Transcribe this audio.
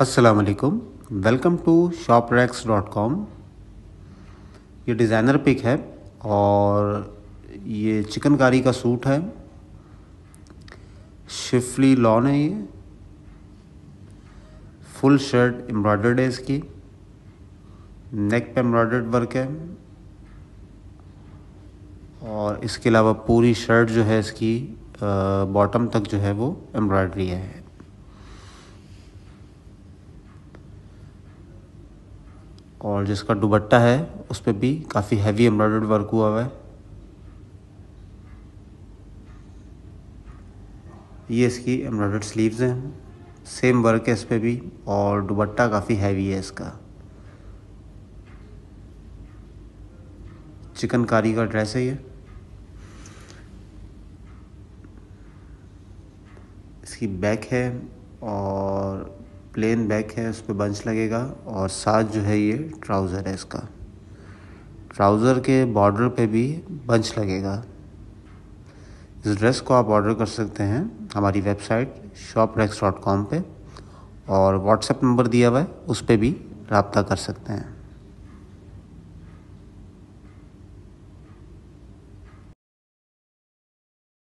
असलकुम welcome to shop racks dot com ये designer pick है और ये चिकनकारी का सूट है। शिफली लॉन है ये। फुल शर्ट एम्ब्रॉयडर्ड है इसकी। नेक पे एम्ब्रॉयडर्ड वर्क है। और इसके अलावा पूरी शर्ट जो है इसकी बॉटम तक जो है वो एम्ब्रॉयडरी है। और जिसका दुबट्टा है, उस पर भी काफ़ी हैवी एम्ब्रॉयडर्ड वर्क हुआ हुआ है। ये इसकी एम्ब्रॉयडर्ड स्लीव्स हैं। सेम वर्क है इस पर भी, और दुबट्टा काफ़ी हैवी है इसका। चिकनकारी का ड्रेस है ये। इसकी बैक है, और प्लेन बैक है, उस पर बंच लगेगा और साथ जो है ये ट्राउज़र है इसका। ट्राउज़र के बॉर्डर पे भी बंच लगेगा। इस ड्रेस को आप ऑर्डर कर सकते हैं हमारी website shop rex dot com पर और व्हाट्सएप नंबर दिया हुआ है, उस पर भी रबता कर सकते हैं।